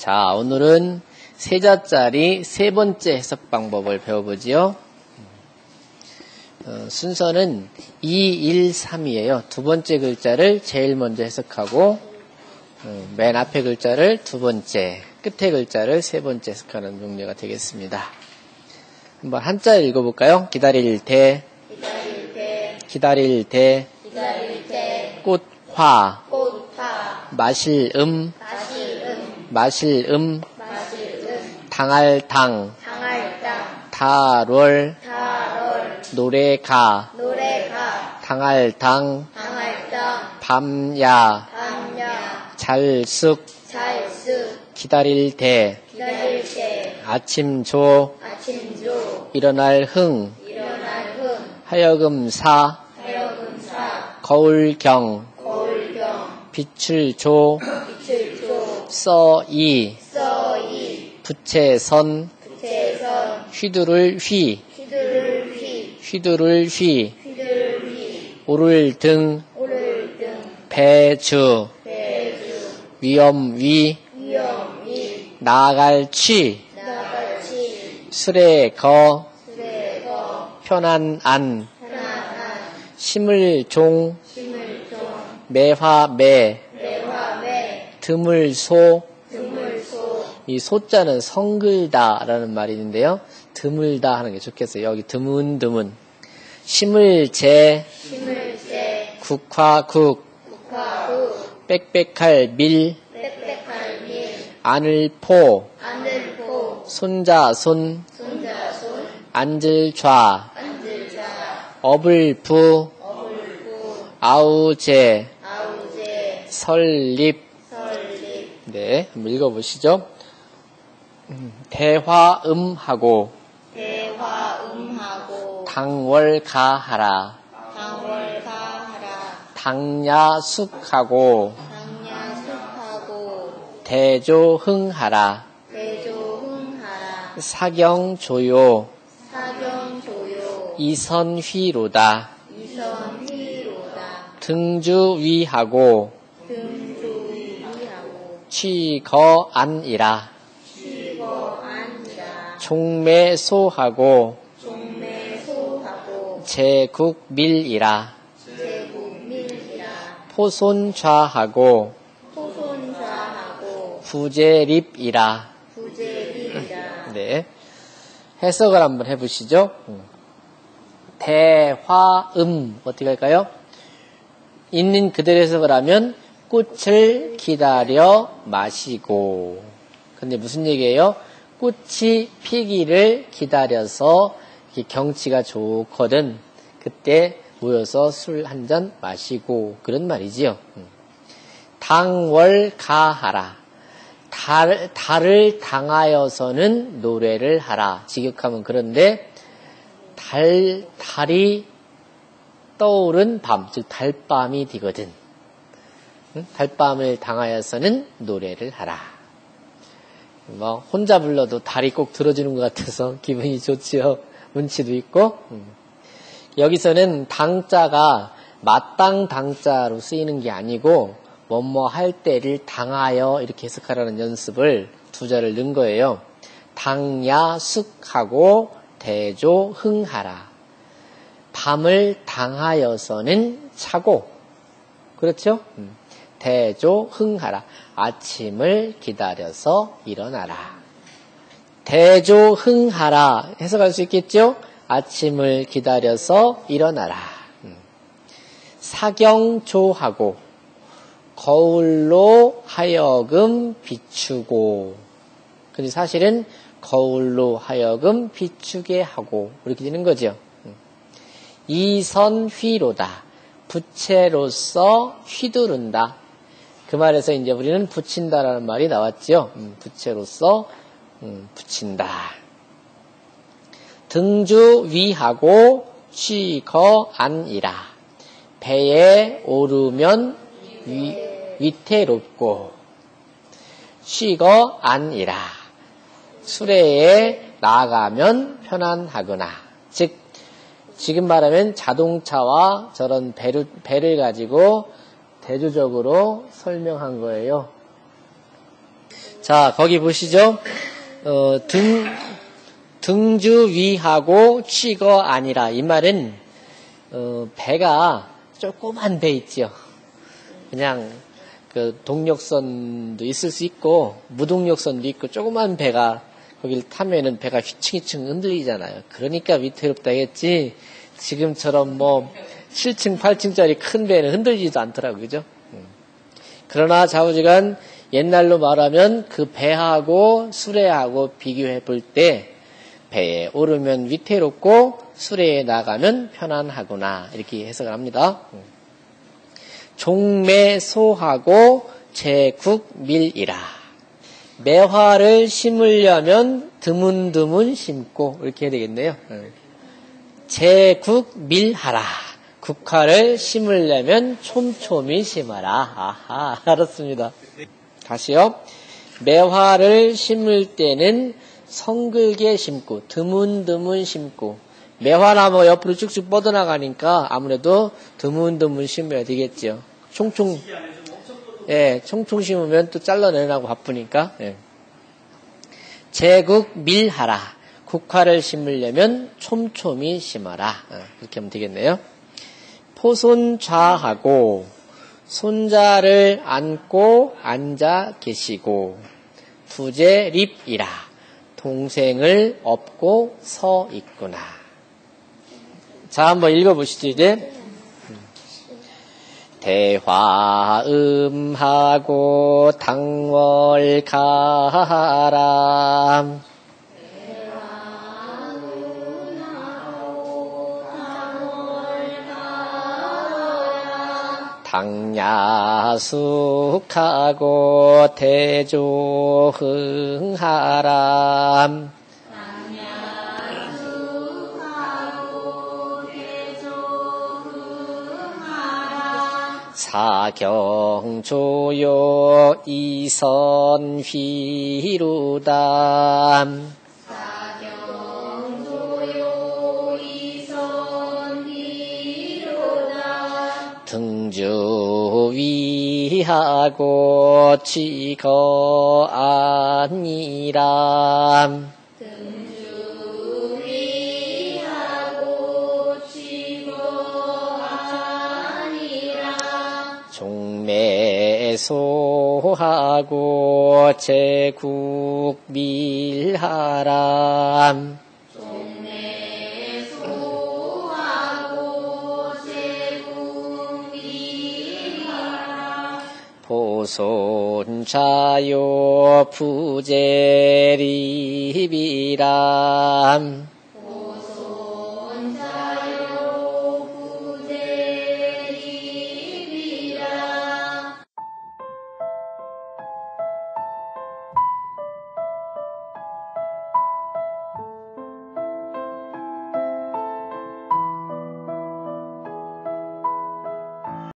자, 오늘은 세자짜리 세 번째 해석 방법을 배워보지요. 어, 순서는 2, 1, 3이에요. 두 번째 글자를 제일 먼저 해석하고 어, 맨 앞에 글자를 두 번째, 끝에 글자를 세 번째 해석하는 종류가 되겠습니다. 한번 한자 읽어볼까요? 기다릴 때, 기다릴 때, 기다릴 때, 기다릴 때, 꽃 화, 꽃파, 마실 음, 마실 음, 마실 음, 당할 당, 당할 땅, 달월, 달월, 노래가, 노래가, 당할 당, 당할 땅, 밤야, 밤야, 잘숙, 잘수, 기다릴 때, 기다릴 때, 아침 조, 아침 조, 일어날 흥, 일어날 흠, 하여금 사, 하여금 사, 거울경, 거울경, 빛을 조, 빛을조, 써이, 부채선, 휘두를 휘, 휘두를 휘, 오를 등, 배주, 위험 위, 나갈 취, 나같이, 술에 거, 편한 안, 심을 종, 매화 매, 매화매, 드물 소, 드물소, 이 소자는 성글다라는 말이 있는데요. 드물다 하는 게 좋겠어요. 여기 드문드문. 심을 재, 심을새, 국화국, 국화후, 빽빽할 밀, 빽빽할 밀, 안을 포, 안들포, 손자 손, 손자손, 앉을 좌, 안들자, 업을 부, 어불부, 아우제, 아우제, 설립. 네, 한번 읽어보시죠. 음, 대화음하고 대화음하고, 당월가하라. 당월가하라, 당야숙하고 당야숙하고, 대조흥하라. 대조흥하라, 사경조요 사경조요, 이선휘로다. 이선휘로다, 등주위하고, 취거안이라. 종매소하고 제국밀이라. 포손좌하고. 부제리라, 네. 해석을 한번 해보시죠. 음. 대화음 어떻게 할까요? 있는 그대로 해석을 하면 꽃을 기다려 마시고. 근데 무슨 얘기예요? 꽃이 피기를 기다려서 경치가 좋거든. 그때 모여서 술 한 잔 마시고 그런 말이지요. 음. 당월 가하라. 달, 달을 당하여서는 노래를 하라. 직역하면 그런데 달, 달이 떠오른 밤, 즉 달밤이 되거든. 응? 달밤을 당하여서는 노래를 하라. 뭐 혼자 불러도 달이 꼭 들어주는 것 같아서 기분이 좋지요. 운치도 있고. 음. 여기서는 당자가 마땅 당자로 쓰이는 게 아니고 뭐뭐 할 때를 당하여 이렇게 해석하라는 연습을 두 자를 넣은 거예요. 당야 숙하고 대조 흥하라. 밤을 당하여서는 차고 그렇죠? 음. 대조 흥하라. 아침을 기다려서 일어나라. 대조 흥하라 해석할 수 있겠죠? 아침을 기다려서 일어나라. 음. 사경조하고 거울로 하여금 비추고 근데 사실은 거울로 하여금 비추게 하고 이렇게 되는 거죠. 음. 이선휘로다. 부채로서 휘두른다. 그 말에서 이제 우리는 붙인다라는 말이 나왔죠. 음, 부채로서 음, 붙인다. 등주 위하고 쉬거 안이라. 배에 오르면 위, 위태롭고 쉬거 안이라. 수레에 나가면 편안하거나. 즉 지금 말하면 자동차와 저런 배를, 배를 가지고 대조적으로 설명한 거예요. 자, 거기 보시죠. 어, 등, 등주 위하고 취거 아니라. 이 말은, 어, 배가 조그만 배 있죠. 그냥, 그, 동력선도 있을 수 있고, 무동력선도 있고, 조그만 배가, 거기를 타면은 배가 휘층휘층 흔들리잖아요. 그러니까 위태롭다 했지, 지금처럼 뭐, 7층, 8층짜리 큰 배는 흔들리지도 않더라고요. 그죠? 음. 그러나 좌우지간 옛날로 말하면 그 배하고 수레하고 비교해 볼 때 배에 오르면 위태롭고 수레에 나가면 편안하구나 이렇게 해석을 합니다. 종매소하고 제국밀이라 매화를 심으려면 드문드문 심고 이렇게 해야 되겠네요. 제국밀하라 국화를 심으려면 촘촘히 심어라. 아하 알았습니다. 다시요. 매화를 심을 때는 성글게 심고 드문드문 심고 매화나무 옆으로 쭉쭉 뻗어나가니까 아무래도 드문드문 심어야 되겠죠. 총총 예, 총총 심으면 또 잘라내라고 바쁘니까. 예. 제국 밀하라. 국화를 심으려면 촘촘히 심어라. 어, 그렇게 하면 되겠네요. 포손좌하고 손자를 안고 앉아 계시고 부재립이라 동생을 업고 서 있구나. 자, 한번 읽어보시죠, 이제. 대화음하고 당월가람 당야숙하고 대조흥하람 사경조요 이선휘루담 등주 위하고 취거 아니람 종매소하고 제국밀하람 보손자요 부재리비람